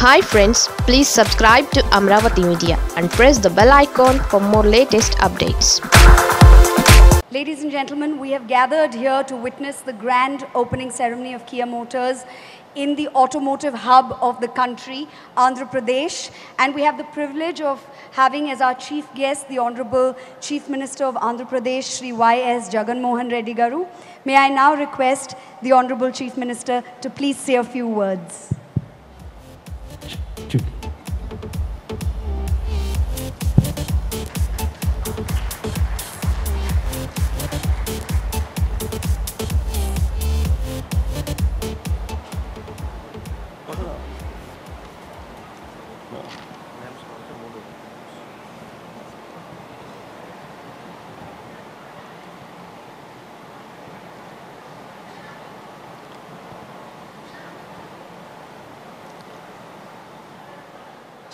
Hi friends, please subscribe to Amaravathi Media and press the bell icon for more latest updates. Ladies and gentlemen, we have gathered here to witness the grand opening ceremony of Kia Motors in the automotive hub of the country, Andhra Pradesh. And we have the privilege of having as our chief guest the Honorable Chief Minister of Andhra Pradesh, Sri Y.S. Jagan Mohan Reddy Garu. May I now request the Honorable Chief Minister to please say a few words. Tchau.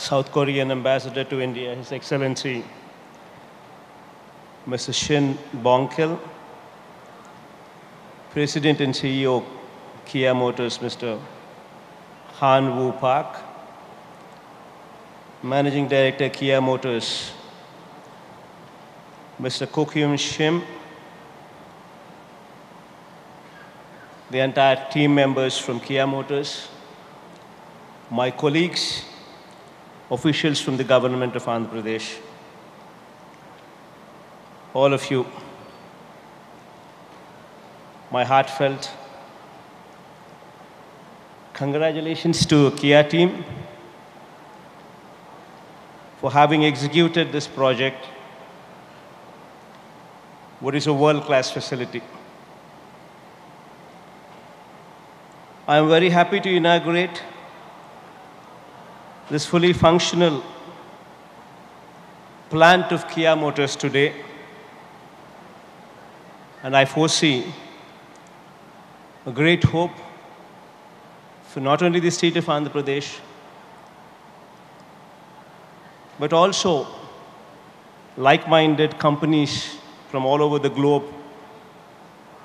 South Korean Ambassador to India, His Excellency Mr. Shin Bongkil, President and CEO Kia Motors, Mr. Han Woo Park, Managing Director Kia Motors, Mr. Kookhyun Shim, the entire team members from Kia Motors, my colleagues, officials from the government of Andhra Pradesh, all of you, my heartfelt congratulations to Kia team for having executed this project, what is a world-class facility. I am very happy to inaugurate this fully functional plant of Kia Motors today. And I foresee a great hope for not only the state of Andhra Pradesh, but also like minded companies from all over the globe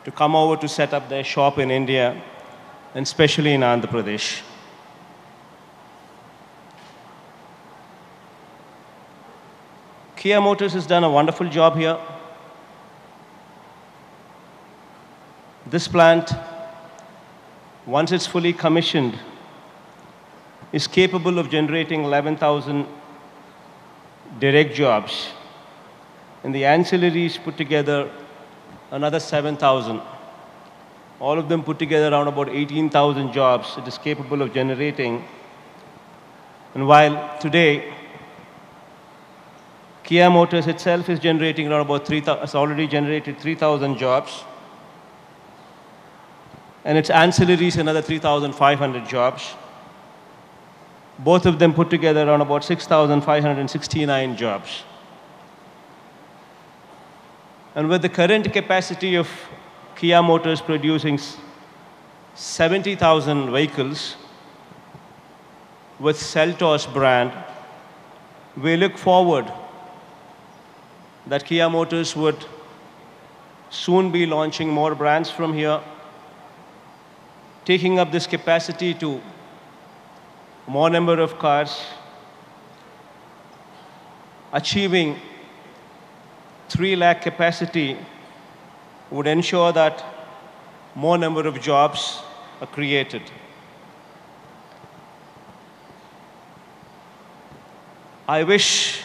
to come over to set up their shop in India and especially in Andhra Pradesh. Kia Motors has done a wonderful job here. This plant, once it's fully commissioned, is capable of generating 11,000 direct jobs. And the ancillaries put together another 7,000. All of them put together around about 18,000 jobs it is capable of generating. And while today, Kia Motors itself is generating around about 3,000, has already generated 3,000 jobs. And its ancillaries, another 3,500 jobs. Both of them put together around about 6,569 jobs. And with the current capacity of Kia Motors producing 70,000 vehicles with Seltos brand, we look forward that Kia Motors would soon be launching more brands from here, taking up this capacity to more number of cars, achieving 3 lakh capacity would ensure that more number of jobs are created. I wish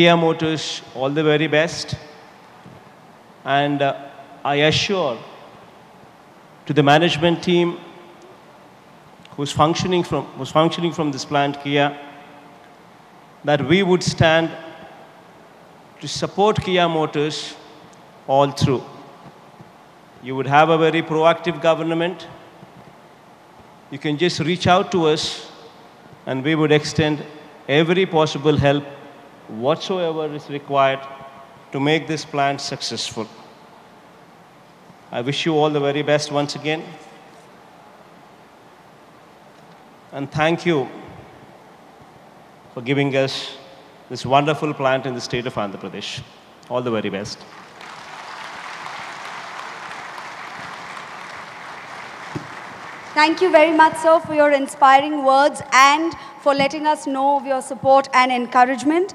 Kia Motors all the very best. And uh, I assure to the management team who's functioning from, who's functioning from this plant, Kia, that we would stand to support Kia Motors all through. You would have a very proactive government. You can just reach out to us and we would extend every possible help whatsoever is required to make this plant successful. I wish you all the very best once again. And thank you for giving us this wonderful plant in the state of Andhra Pradesh. All the very best. Thank you very much, sir, for your inspiring words and for letting us know of your support and encouragement.